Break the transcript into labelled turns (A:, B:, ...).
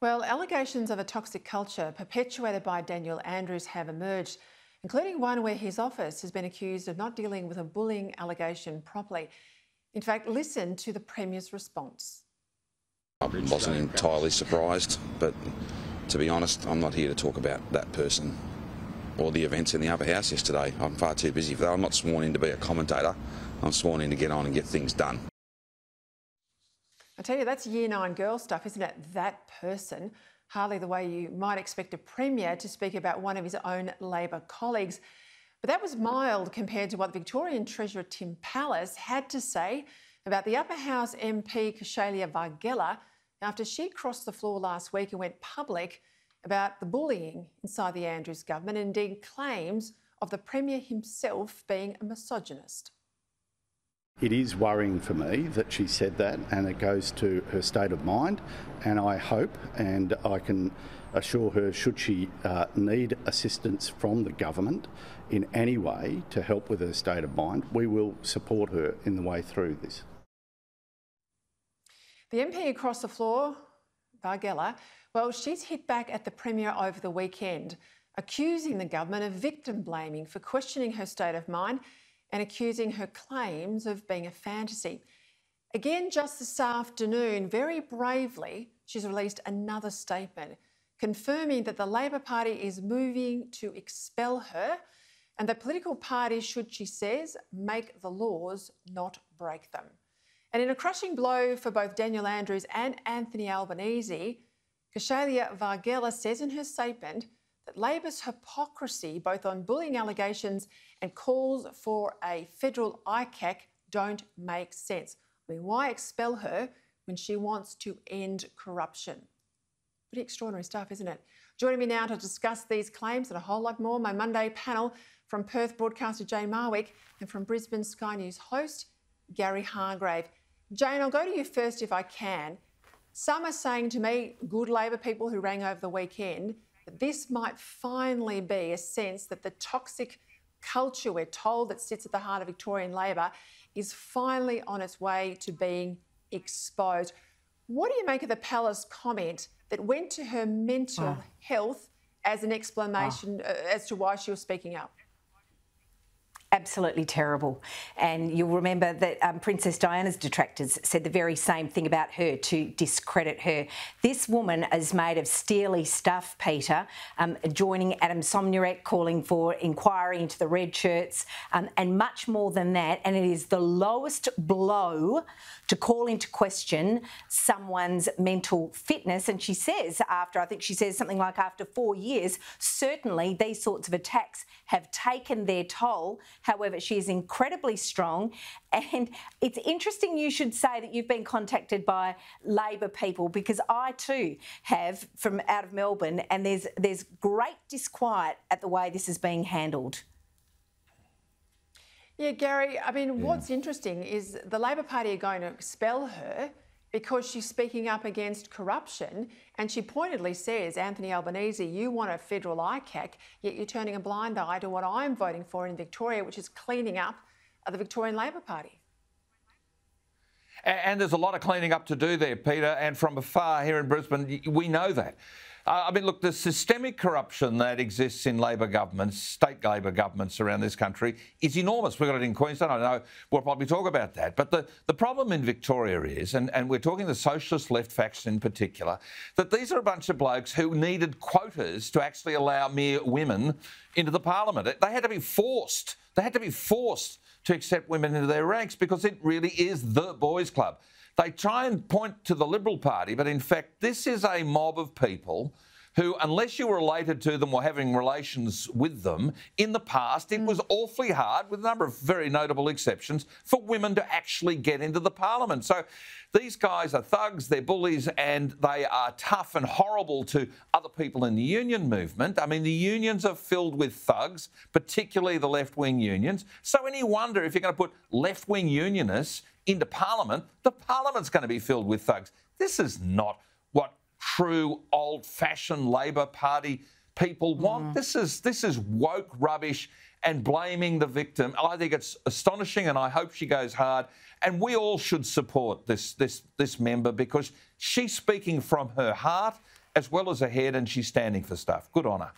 A: Well, allegations of a toxic culture perpetuated by Daniel Andrews have emerged, including one where his office has been accused of not dealing with a bullying allegation properly. In fact, listen to the Premier's response.
B: I wasn't entirely surprised, but to be honest, I'm not here to talk about that person or the events in the upper house yesterday. I'm far too busy for that. I'm not sworn in to be a commentator. I'm sworn in to get on and get things done.
A: I tell you, that's year nine girl stuff, isn't it? That person. Hardly the way you might expect a Premier to speak about one of his own Labor colleagues. But that was mild compared to what Victorian Treasurer Tim Pallas had to say about the Upper House MP Kaushaliya Vaghela after she crossed the floor last week and went public about the bullying inside the Andrews government and indeed claims of the Premier himself being a misogynist.
C: It is worrying for me that she said that, and it goes to her state of mind. And I hope, and I can assure her, should she uh, need assistance from the government in any way to help with her state of mind, we will support her in the way through this.
A: The MP across the floor, Vaghela, well, she's hit back at the Premier over the weekend, accusing the government of victim blaming for questioning her state of mind and accusing her claims of being a fantasy. Again, just this afternoon, very bravely, she's released another statement confirming that the Labor Party is moving to expel her and that political parties should, she says, make the laws, not break them. And in a crushing blow for both Daniel Andrews and Anthony Albanese, Kaushaliya Vaghela says in her statement Labor's hypocrisy, both on bullying allegations and calls for a federal ICAC, don't make sense. I mean, why expel her when she wants to end corruption? Pretty extraordinary stuff, isn't it? Joining me now to discuss these claims and a whole lot more, my Monday panel from Perth broadcaster Jane Marwick and from Brisbane Sky News host Gary Hardgrave. Jane, I'll go to you first if I can. Some are saying to me, good Labor people who rang over the weekend, this might finally be a sense that the toxic culture we're told that sits at the heart of Victorian Labor is finally on its way to being exposed. What do you make of the Pallas comment that went to her mental oh. health as an explanation oh. as to why she was speaking up?
D: Absolutely terrible. And you'll remember that um, Princess Diana's detractors said the very same thing about her to discredit her. This woman is made of steely stuff, Peta, um, joining Adem Somyurek, calling for inquiry into the red shirts, um, and much more than that. And it is the lowest blow to call into question someone's mental fitness. And she says, after, I think she says something like after four years, certainly these sorts of attacks have taken their toll. However, she is incredibly strong. And it's interesting you should say that you've been contacted by Labor people because I too have from out of Melbourne, and there's there's great disquiet at the way this is being handled.
A: Yeah, Gary, I mean, yeah. what's interesting is the Labor Party are going to expel her because she's speaking up against corruption. And she pointedly says, Anthony Albanese, you want a federal ICAC, yet you're turning a blind eye to what I'm voting for in Victoria, which is cleaning up the Victorian Labor Party.
E: And there's a lot of cleaning up to do there, Peta. And from afar here in Brisbane, we know that. Uh, I mean, look, the systemic corruption that exists in Labor governments, state Labor governments around this country, is enormous. We've got it in Queensland. I know we'll probably talk about that. But the, the problem in Victoria is, and, and we're talking the socialist left faction in particular, that these are a bunch of blokes who needed quotas to actually allow mere women into the parliament. They had to be forced. They had to be forced to accept women into their ranks because it really is the boys' club. They try and point to the Liberal Party, but in fact, this is a mob of people who, unless you were related to them or having relations with them, in the past it hmm. was awfully hard, with a number of very notable exceptions, for women to actually get into the parliament. So these guys are thugs, they're bullies, and they are tough and horrible to other people in the union movement. I mean, the unions are filled with thugs, particularly the left wing unions. So, any wonder if you're going to put left wing unionists into Parliament, the Parliament's going to be filled with thugs. This is not what true old fashioned Labor Party people want. Mm. This is this is woke rubbish and blaming the victim. I think it's astonishing and I hope she goes hard. And we all should support this this this member because she's speaking from her heart as well as her head, and she's standing for stuff. Good on her.